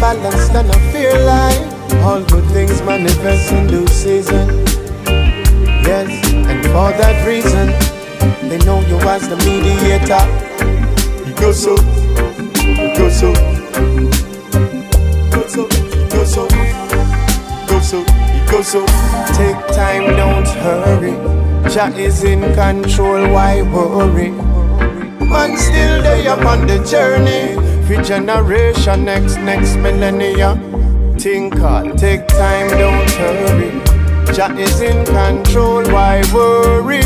balanced and a fair life. All good things manifest in due season. Yes, and for that reason, they know you as the mediator. You go so, you go so, so. Take time, don't hurry. Jah is in control, why worry? Man still there upon the journey For generation, next, next millennium Think take time, don't hurry Jah is in control, why worry?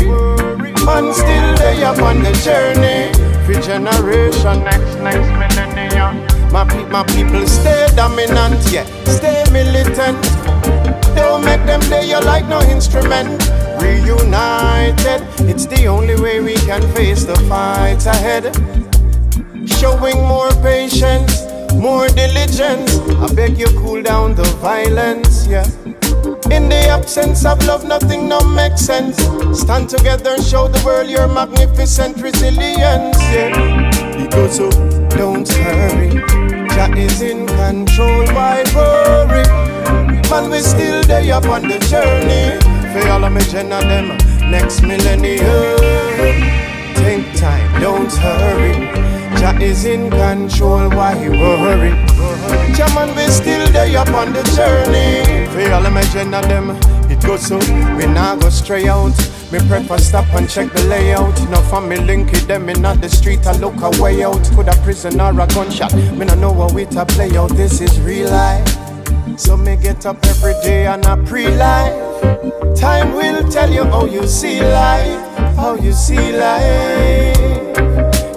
Man still there upon the journey For generation, next, next millennium my, pe- my people stay dominant, yeah, stay militant make them play you like no instrument Reunited, it's the only way we can face the fights ahead Showing more patience, more diligence I beg you cool down the violence, yeah in the absence of love, nothing no makes sense. Stand together and show the world your magnificent resilience. Yeah, go oh, so don't hurry. Jah is in control, why worry? Man, we still there upon the journey. For all of me, gen them, next millennium. Take time, don't hurry. Jah is in control, why worry? Jah man, we still there upon the journey. For all of me, gen them, it goes so we not go stray out. Me prefer stop and check the layout. No family link it them in the street. I look a way out. Could a prison or a gunshot? Me no know what we to play out. This is real life. So me get up every day and I pre-life. Time will tell you how you see life, how you see life.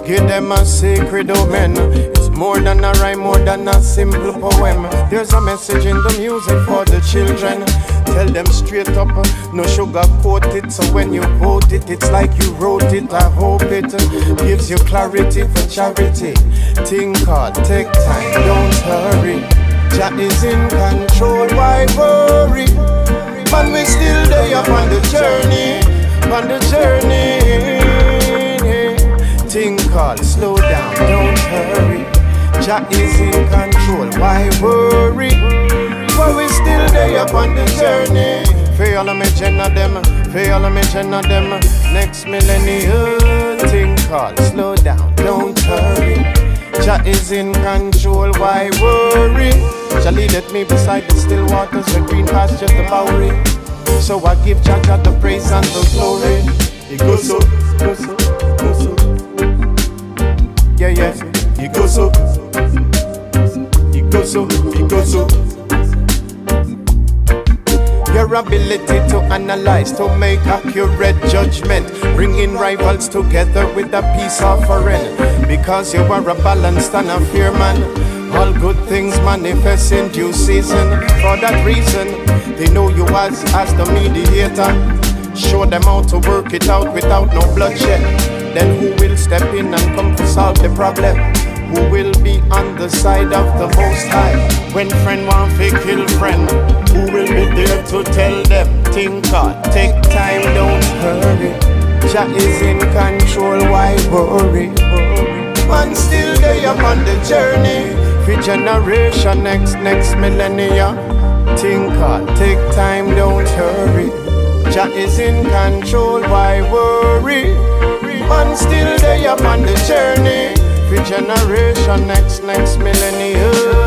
Give them a sacred omen. It's more than a rhyme, more than a simple poem. There's a message in the music for the children. Tell them straight up, no sugar coat it. So when you quote it, it's like you wrote it. I hope it gives you clarity for charity. Think hard, take time, don't hurry. Jah is in control, why worry? Man, we still there upon the journey, on the journey. Think hard, slow down, don't hurry. Jah is in control, why worry? But we still there upon the journey. All of me, of them, all of me, of them. Next millennium, think hard, slow down, don't hurry. Jah is in control, why worry? Jah leadeth me beside the still waters, the green pastures, the bowery. So I give Jah Jah the praise and the glory. He goes so, goes so, goes so. Yeah, yeah. He goes so, he goes so, he goes so. Your ability to analyze, to make accurate judgment, bringing rivals together with a peace offering. Because you are a balanced and a fair man. All good things manifest in due season. For that reason, they know you as, as the mediator. Show them how to work it out without no bloodshed. Then who will step in and come to solve the problem? On the side of the most high? When friend want to kill friend, who will be there to tell them? Think hard, take time, don't hurry. Jah is in control, why worry? Man still there upon the journey. For generation, next, next millennia. Think hard, take time, don't hurry. Jah is in control, why worry? Man still there upon the journey. For generation, next, next millennium.